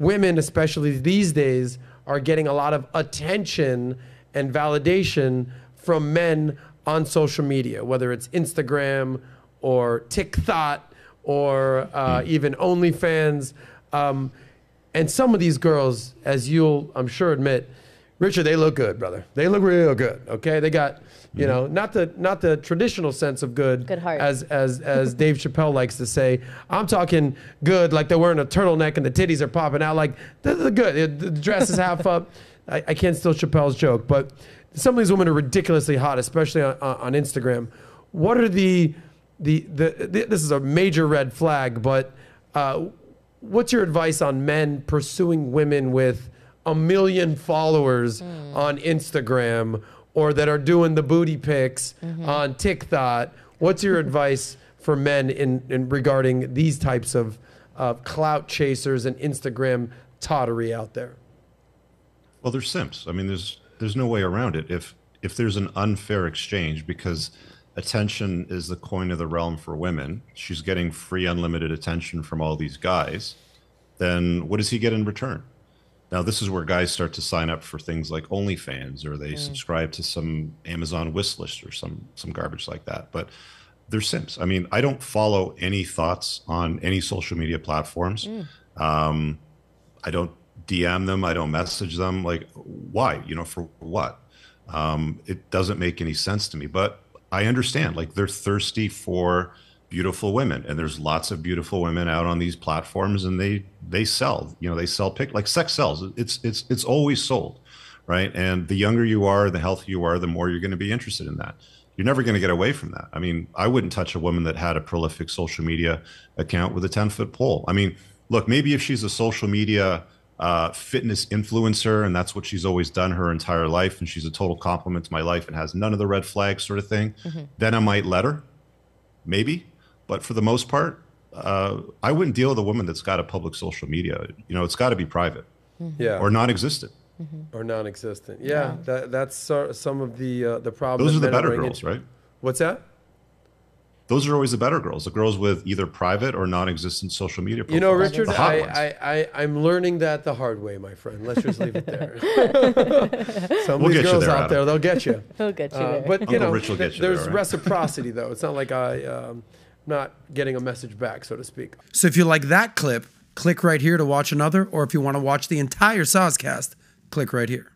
women, especially these days, are getting a lot of attention and validation from men on social media, whether it's Instagram or TikTok or uh, even OnlyFans. Um, and some of these girls, as you'll, I'm sure, admit, Richard, they look good, brother. They look real good. Okay, they got, you know, not the not the traditional sense of good, Good heart. as as as Dave Chappelle likes to say. I'm talking good, like they're wearing a turtleneck and the titties are popping out, like they're, they're good. The dress is half up. I, I can't steal Chappelle's joke, but some of these women are ridiculously hot, especially on, on on Instagram. What are the the, the the this is a major red flag, but uh, what's your advice on men pursuing women with a million followers on Instagram or that are doing the booty pics on TikTok? What's your advice for men in, in regarding these types of uh, clout chasers and Instagram tottery out there? Well, they're simps. I mean, there's there's no way around it. If if there's an unfair exchange, because attention is the coin of the realm for women, she's getting free, unlimited attention from all these guys. Then what does he get in return? Now, this is where guys start to sign up for things like OnlyFans, or they subscribe to some Amazon wish list or some some garbage like that. But they're simps. I mean, I don't follow any thoughts on any social media platforms. Um, I don't DM them. I don't message them. Like, why? You know, for what? Um, it doesn't make any sense to me. But I understand. Like, they're thirsty for beautiful women, and there's lots of beautiful women out on these platforms, and they they sell. You know, they sell pick like sex sells. It's it's it's always sold, right? And the younger you are, the healthier you are, the more you're going to be interested in that. You're never going to get away from that. I mean, I wouldn't touch a woman that had a prolific social media account with a 10 foot pole. I mean, look, maybe if she's a social media uh, fitness influencer and that's what she's always done her entire life and she's a total complement to my life and has none of the red flags sort of thing, then I might let her, maybe. But for the most part, uh, I wouldn't deal with a woman that's got a public social media. You know, it's got to be private Yeah, or non-existent. or non-existent. Yeah, that that's some of the uh, the problems. Those are the better running girls, into. right? What's that? Those are always the better girls. The girls with either private or non-existent social media. Profiles. You know, Richard, I, I, I, i'm learning that the hard way, my friend. Let's just leave it there. Some We'll of these girls there, out Adam. there, they'll get you. He'll get you Uh, there. but you Uncle know, Rich will th- get you there's there, right? reciprocity, though. It's not like I, um, not getting a message back, so to speak. So if you like that clip, click right here to watch another, or if you want to watch the entire Soscast, click right here.